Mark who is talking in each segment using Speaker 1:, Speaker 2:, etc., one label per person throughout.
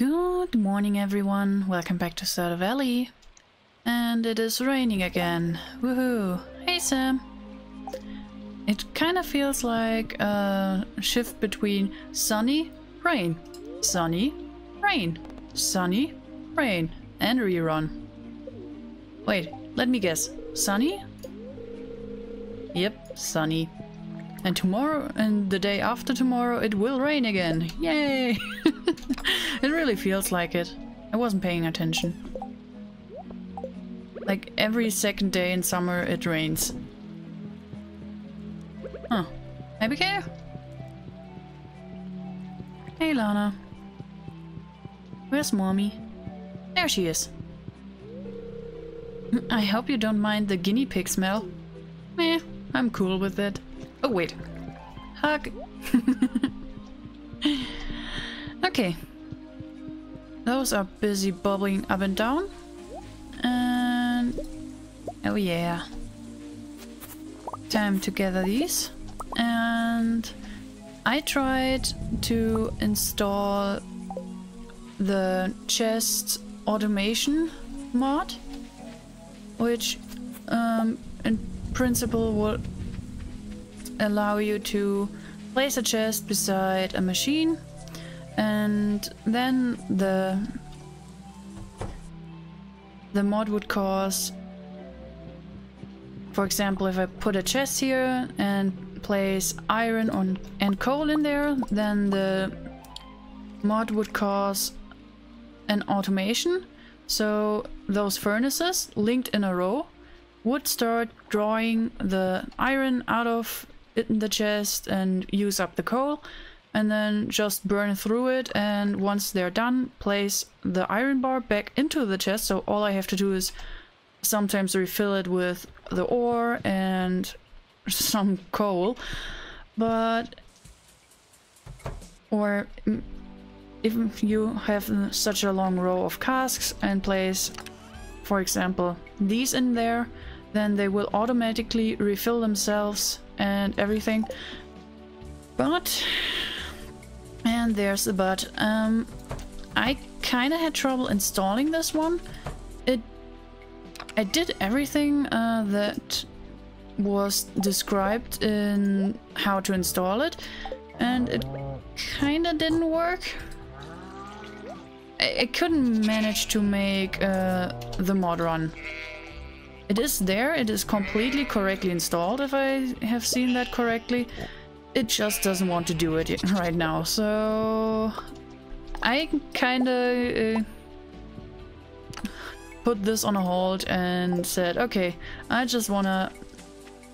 Speaker 1: Good morning, everyone. Welcome back to Stardew Valley. And it is raining again. Woohoo! Hey, Sam. It kind of feels like a shift between sunny, rain, sunny, rain, sunny, rain, and rerun. Wait, let me guess. Sunny? Yep, sunny. And tomorrow and the day after tomorrow it will rain again. Yay! it really feels like it. I wasn't paying attention. Like every second day in summer it rains. Huh. Abigail? Hey Lana. Where's mommy? There she is. I hope you don't mind the guinea pig smell. Meh, I'm cool with it. Oh, wait. Hug. okay. Those are busy bubbling up and down. And... Oh yeah. Time to gather these. And... I tried to install the chest automation mod, which um, in principle will allow you to place a chest beside a machine and then the the mod would cause for example if I put a chest here and place iron on and coal in there then the mod would cause an automation. So those furnaces linked in a row would start drawing the iron out of the chest and use up the coal and then just burn through it and once they're done place the iron bar back into the chest. So all I have to do is sometimes refill it with the ore and some coal but or if you have such a long row of casks and place for example these in there then they will automatically refill themselves and everything. But, and there's the but, um, I kind of had trouble installing this one. It, I did everything uh, that was described in how to install it, and it kind of didn't work. I, I, couldn't manage to make uh, the mod run. It is there, it is completely correctly installed if I have seen that correctly. It just doesn't want to do it right now, so... I kinda... Uh, put this on a hold and said, okay, I just wanna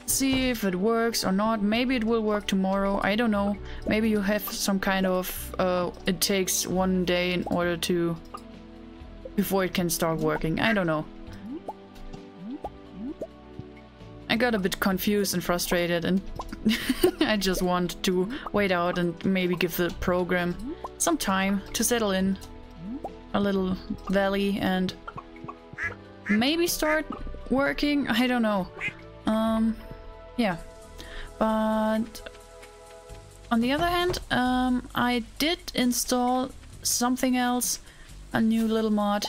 Speaker 1: see if it works or not. Maybe it will work tomorrow. I don't know. Maybe you have some kind of... Uh, it takes one day in order to... before it can start working. I don't know. I got a bit confused and frustrated and I just want to wait out and maybe give the program some time to settle in a little valley and maybe start working. I don't know. Um, yeah. But on the other hand, um, I did install something else, a new little mod,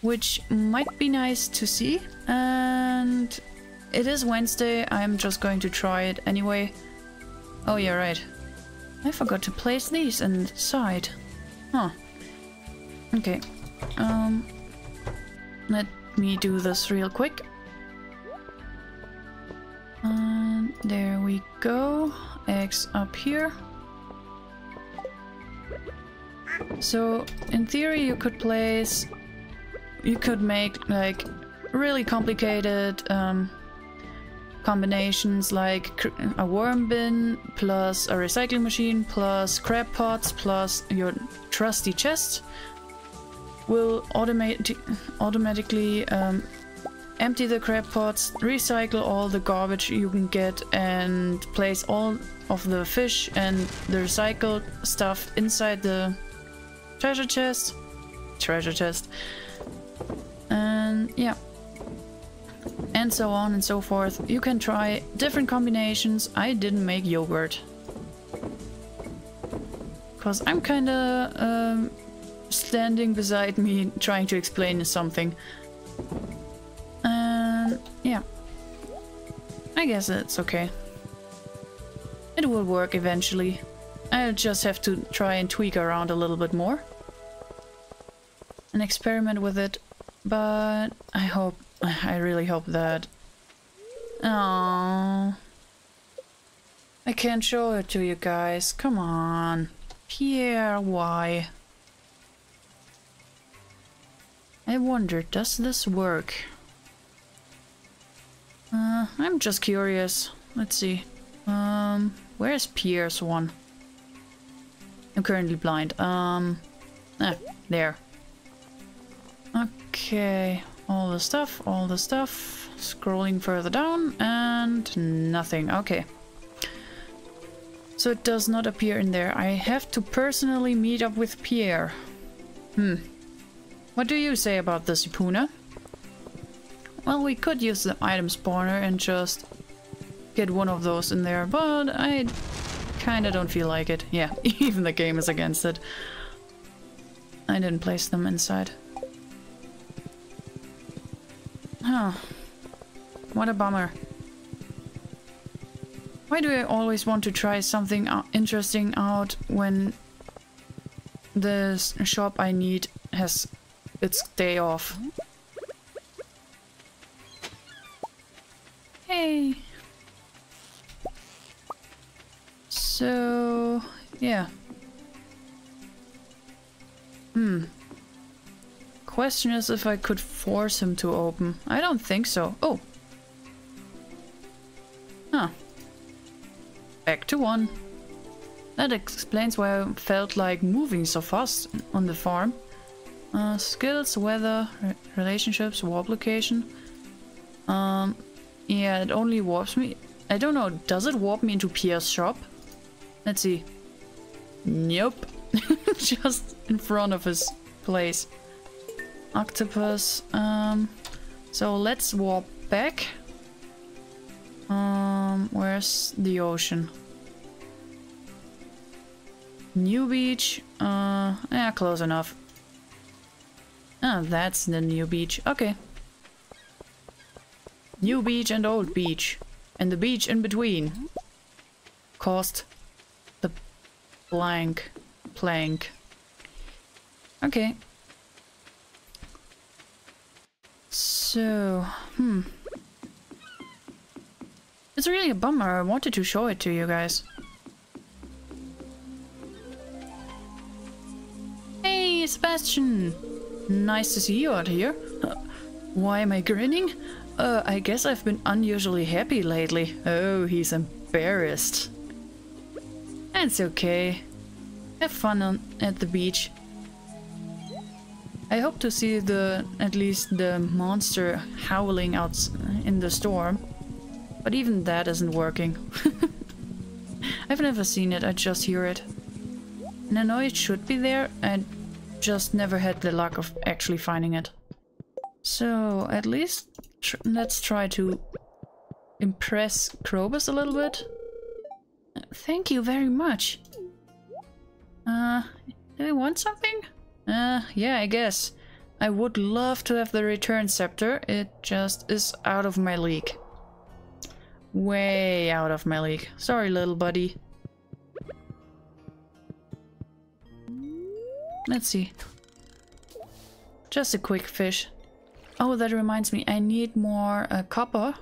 Speaker 1: which might be nice to see. And it is Wednesday, I'm just going to try it anyway. Oh yeah, right. I forgot to place these inside. Huh. Okay. Um, let me do this real quick. And there we go. Eggs up here. So, in theory you could place... You could make, like, really complicated um, combinations like a worm bin plus a recycling machine plus crab pots plus your trusty chest will automate automatically um, empty the crab pots, recycle all the garbage you can get and place all of the fish and the recycled stuff inside the treasure chest. Treasure chest. And yeah and so on and so forth. You can try different combinations. I didn't make yogurt. Because I'm kinda um, standing beside me trying to explain something. And yeah. I guess it's okay. It will work eventually. I'll just have to try and tweak around a little bit more. And experiment with it. But I hope, I really hope that... Oh, I can't show it to you guys. Come on. Pierre, why? I wonder, does this work? Uh, I'm just curious. Let's see. Um, where's Pierre's one? I'm currently blind. Um, ah, there. Okay, all the stuff, all the stuff. Scrolling further down and nothing. Okay. So it does not appear in there. I have to personally meet up with Pierre. Hmm. What do you say about this, Epuna? Well, we could use the item spawner and just get one of those in there, but I kinda don't feel like it. Yeah, even the game is against it. I didn't place them inside. Huh. What a bummer. Why do I always want to try something interesting out when the shop I need has its day off? Hey! So, yeah. Hmm. Question is if I could force him to open. I don't think so. Oh. Huh. Back to one. That explains why I felt like moving so fast on the farm. Uh, skills, weather, re relationships, warp location. Um, yeah, it only warps me. I don't know, does it warp me into Pierre's shop? Let's see. Nope. Just in front of his place. Octopus. Um, so let's warp back. Um, where's the ocean? New beach. Uh, yeah, close enough. Ah, that's the new beach. Okay. New beach and old beach. And the beach in between. Cost the blank plank. Okay. So, hmm. It's really a bummer. I wanted to show it to you guys. Hey, Sebastian! Nice to see you out here. Uh, why am I grinning? Uh, I guess I've been unusually happy lately. Oh, he's embarrassed. It's okay. Have fun on, at the beach. I hope to see the at least the monster howling out in the storm. But even that isn't working. I've never seen it, I just hear it. And I know it should be there, I just never had the luck of actually finding it. So, at least tr let's try to impress Krobus a little bit. Thank you very much. Uh, do you want something? Uh, yeah, I guess. I would love to have the return scepter, it just is out of my league. Way out of my league. Sorry, little buddy. Let's see. Just a quick fish. Oh, that reminds me, I need more uh, copper.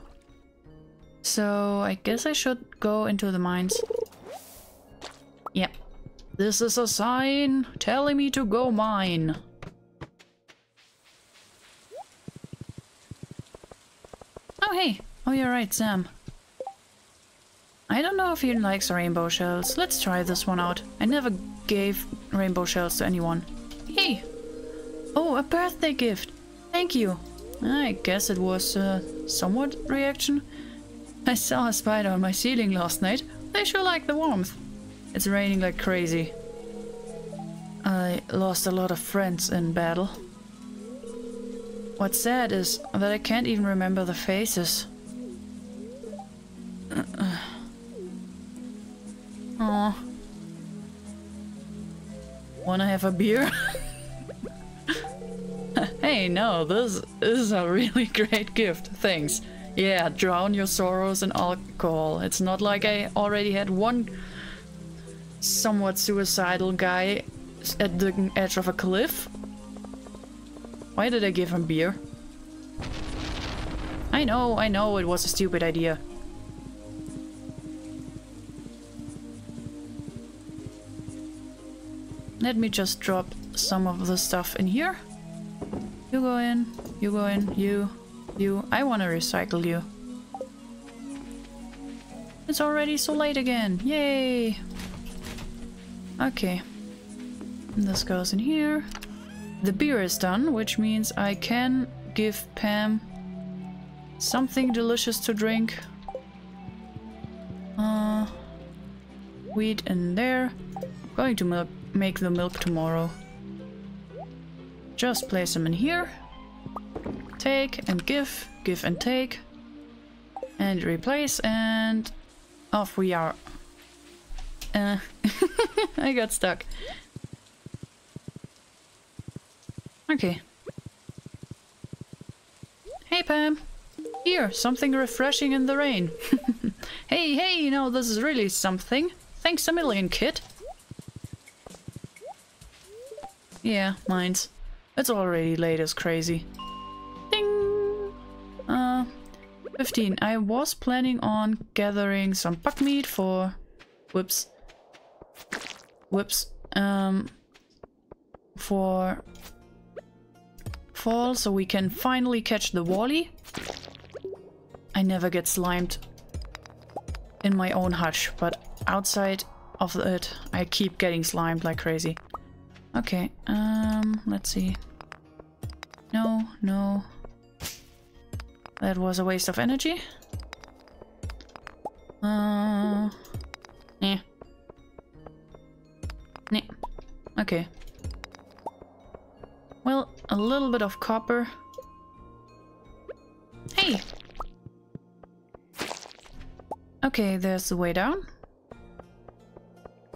Speaker 1: So I guess I should go into the mines. Yep, this is a sign telling me to go mine. Oh, hey. Oh, you're right, Sam. I don't know if he likes rainbow shells. Let's try this one out. I never gave rainbow shells to anyone. Hey! Oh, a birthday gift! Thank you! I guess it was a somewhat reaction. I saw a spider on my ceiling last night. They sure like the warmth. It's raining like crazy. I lost a lot of friends in battle. What's sad is that I can't even remember the faces. Aw. Wanna have a beer? Hey, no, this is a really great gift. Thanks. Yeah, drown your sorrows in alcohol. It's not like I already had one somewhat suicidal guy at the edge of a cliff. Why did I give him beer? I know, I know, it was a stupid idea. Let me just drop some of the stuff in here. You go in, you go in, you, you. I want to recycle you. It's already so late again. Yay! Okay. This goes in here. The beer is done, which means I can give Pam something delicious to drink. Uh, wheat in there. Going to milk, make the milk tomorrow. Just place them in here. Take and give, give and take. And replace and off we are. Uh, I got stuck. Okay. Hey Pam! Here, something refreshing in the rain. hey, hey, you know, this is really something. Thanks a million, kid. Yeah, mine's. It's already late as crazy. Ding! Uh, 15. I was planning on gathering some bug meat for... Whoops. Whoops. Um, for fall so we can finally catch the Walleye. I never get slimed in my own hutch, but outside of it I keep getting slimed like crazy. Okay, um, let's see. No, no. That was a waste of energy. Uh, little bit of copper. Hey! Okay, there's the way down.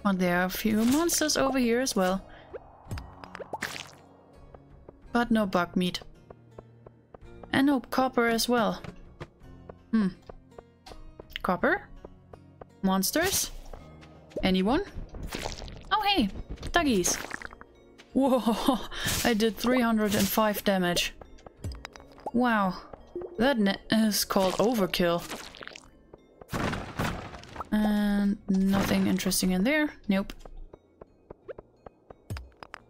Speaker 1: But there are a few monsters over here as well. But no bug meat. And no copper as well. Hmm. Copper? Monsters? Anyone? Oh hey, duggies. Whoa, I did 305 damage. Wow, that is called overkill. And nothing interesting in there. Nope.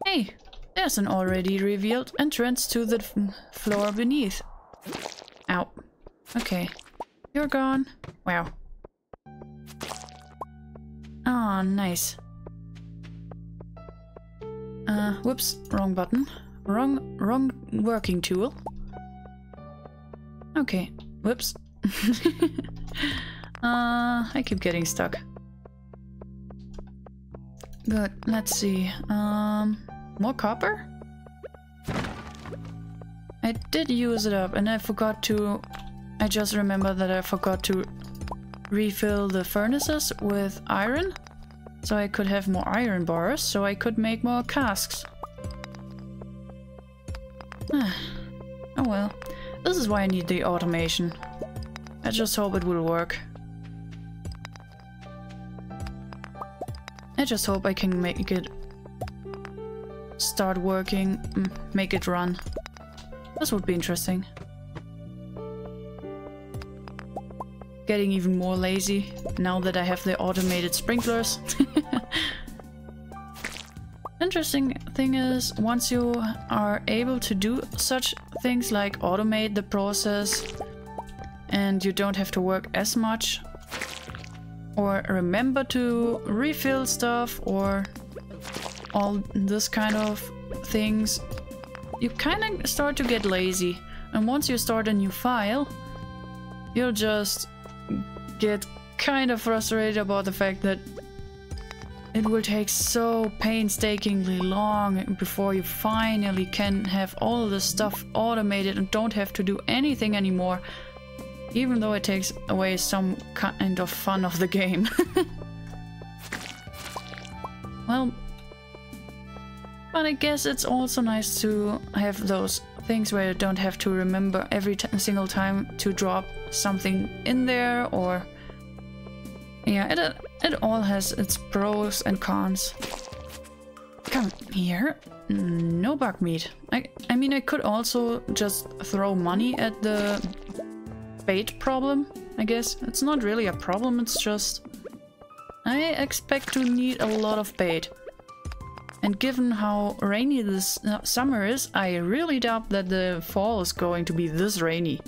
Speaker 1: Hey, there's an already revealed entrance to the floor beneath. Ow. Okay. You're gone. Wow. Ah, oh, nice. Uh, whoops, wrong button. Wrong, wrong working tool. Okay, whoops. uh, I keep getting stuck. Good, let's see. Um, more copper? I did use it up and I forgot to... I just remember that I forgot to refill the furnaces with iron. So I could have more iron bars, so I could make more casks. oh well. This is why I need the automation. I just hope it will work. I just hope I can make it start working, mm, make it run. This would be interesting. Getting even more lazy now that I have the automated sprinklers. Interesting thing is, once you are able to do such things like automate the process and you don't have to work as much or remember to refill stuff or all this kind of things, you kind of start to get lazy. And once you start a new file, you'll just get kind of frustrated about the fact that it will take so painstakingly long before you finally can have all the stuff automated and don't have to do anything anymore. Even though it takes away some kind of fun of the game. well, But I guess it's also nice to have those things where you don't have to remember every single time to drop something in there or... Yeah, it, it all has its pros and cons. Come here. No bug meat. I, I mean, I could also just throw money at the bait problem, I guess. It's not really a problem, it's just... I expect to need a lot of bait. And given how rainy this uh, summer is, I really doubt that the fall is going to be this rainy.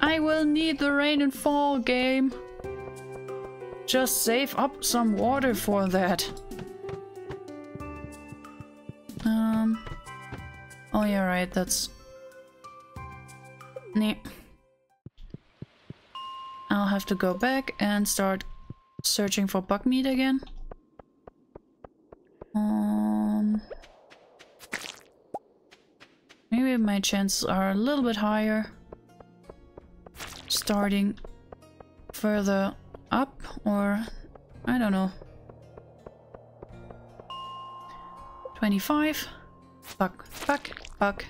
Speaker 1: I will need the rain and fall game. Just save up some water for that. Um. Oh yeah, right. That's. Nah. I'll have to go back and start searching for bug meat again. Um, maybe my chances are a little bit higher. Starting further up or I don't know. 25. Buck, buck, buck.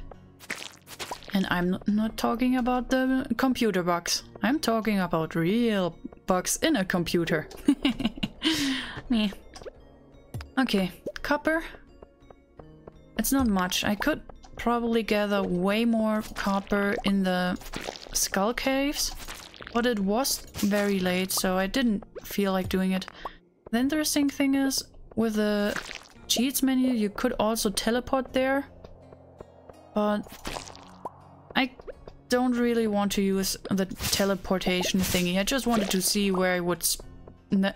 Speaker 1: And I'm not talking about the computer bugs. I'm talking about real bugs in a computer. Me. Okay, copper. It's not much. I could probably gather way more copper in the skull caves, but it was very late, so I didn't feel like doing it. The interesting thing is, with the cheats menu, you could also teleport there, but I don't really want to use the teleportation thingy. I just wanted to see where I would,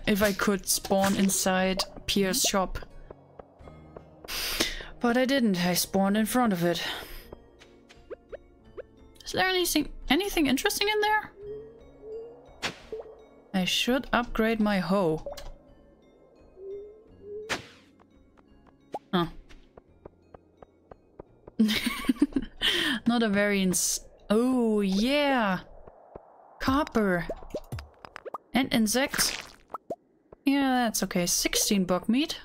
Speaker 1: if I could spawn inside Pierre's shop. But I didn't. I spawned in front of it. Is there anything anything interesting in there? I should upgrade my hoe. Huh. Not a ins- Oh, yeah! Copper! And insects. Yeah, that's okay. 16 bug meat.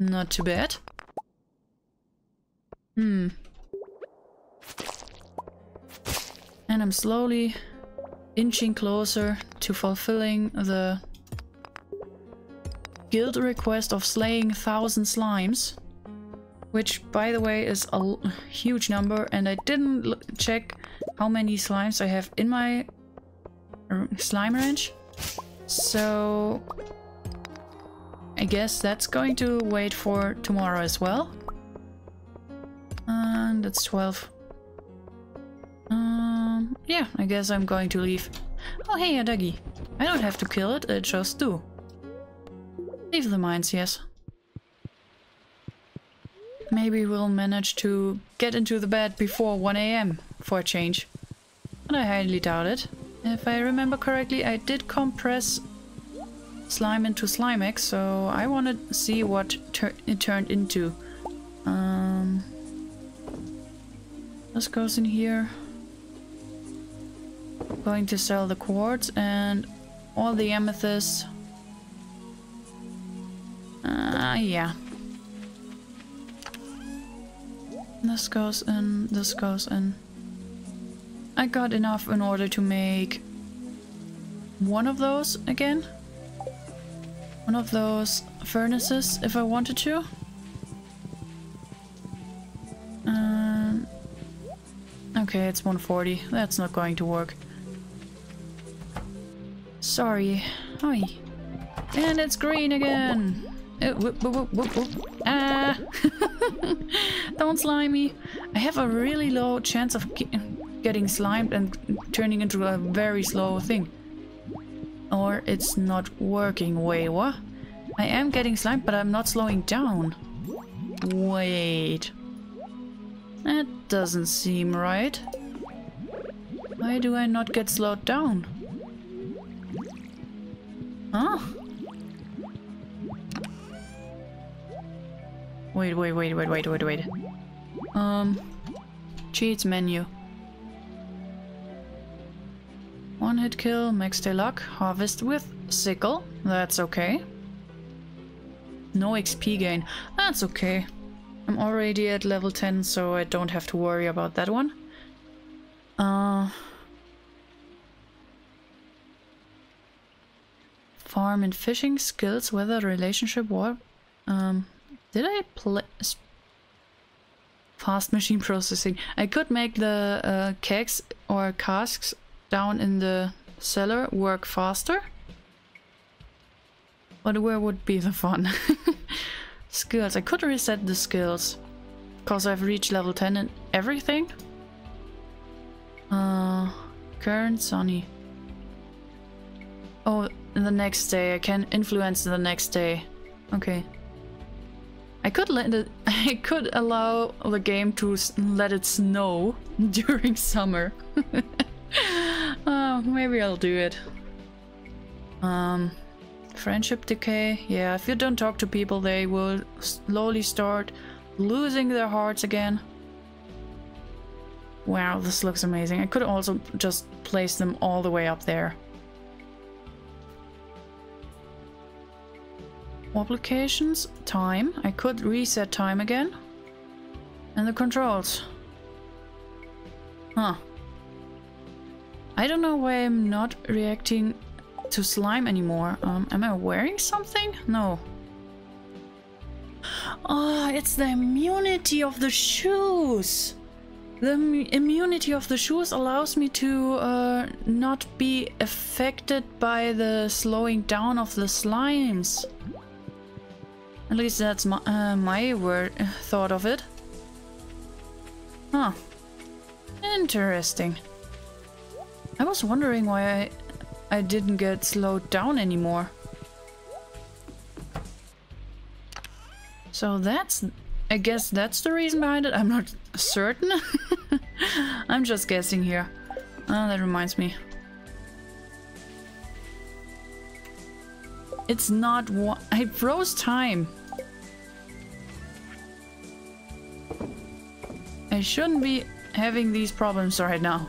Speaker 1: Not too bad. Hmm. And I'm slowly inching closer to fulfilling the guild request of slaying thousand slimes. Which, by the way, is a huge number and I didn't check how many slimes I have in my slime range. So I guess that's going to wait for tomorrow as well. And it's 12. Yeah, I guess I'm going to leave. Oh hey, a doggy. I don't have to kill it, it just do. Leave the mines, yes. Maybe we'll manage to get into the bed before 1am for a change. But I highly doubt it. If I remember correctly, I did compress slime into Slimex, so I want to see what it turned into. Um, this goes in here. Going to sell the quartz and all the amethysts. Ah, uh, yeah. This goes in, this goes in. I got enough in order to make one of those again. One of those furnaces if I wanted to. Um, okay, it's 140. That's not going to work. Sorry. Hi. And it's green again! Uh, whoop, whoop, whoop, ah! Don't slime me! I have a really low chance of getting slimed and turning into a very slow thing. Or it's not working. Wait, what? I am getting slimed, but I'm not slowing down. Wait. That doesn't seem right. Why do I not get slowed down? Huh? Wait, wait, wait, wait, wait, wait, wait. Um, cheats menu. One hit kill, max day luck, harvest with sickle, that's okay. No XP gain, that's okay. I'm already at level 10, so I don't have to worry about that one. Uh, farm and fishing skills, weather, relationship, war. Um, did I play... Fast machine processing. I could make the uh, kegs or casks down in the cellar work faster. But where would be the fun? skills. I could reset the skills. Because I've reached level 10 and everything. Uh, current sunny. Oh, the next day. I can influence the next day. Okay. I could let it, I could allow the game to let it snow during summer. oh, maybe I'll do it. Um, friendship decay. Yeah, if you don't talk to people, they will slowly start losing their hearts again. Wow, this looks amazing. I could also just place them all the way up there. Applications, time. I could reset time again. And the controls. Huh. I don't know why I'm not reacting to slime anymore. Um, am I wearing something? No. Oh, it's the immunity of the shoes. The immunity of the shoes allows me to uh, not be affected by the slowing down of the slimes. At least that's my, uh, my word thought of it. Huh. Interesting. I was wondering why I, I didn't get slowed down anymore. So that's... I guess that's the reason behind it. I'm not certain. I'm just guessing here. Oh, that reminds me. It's not I froze time. I shouldn't be having these problems right now.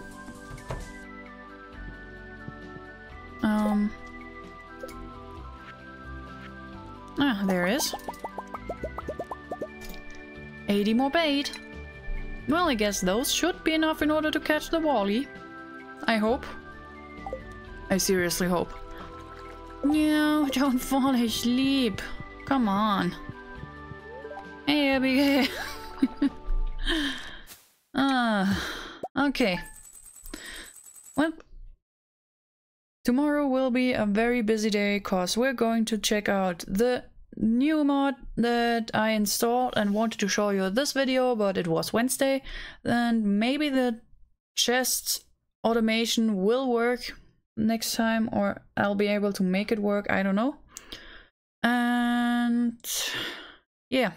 Speaker 1: Um. Ah, there is. 80 more bait. Well, I guess those should be enough in order to catch the walleye. I hope. I seriously hope. No, don't fall asleep. Come on. Hey, Abigail. Ah, okay. Well, tomorrow will be a very busy day because we're going to check out the new mod that I installed and wanted to show you this video, but it was Wednesday. And maybe the chest automation will work next time or I'll be able to make it work. I don't know. And yeah.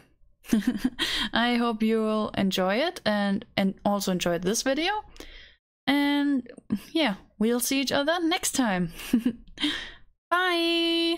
Speaker 1: I hope you will enjoy it and, and also enjoy this video. And yeah, we'll see each other next time. Bye!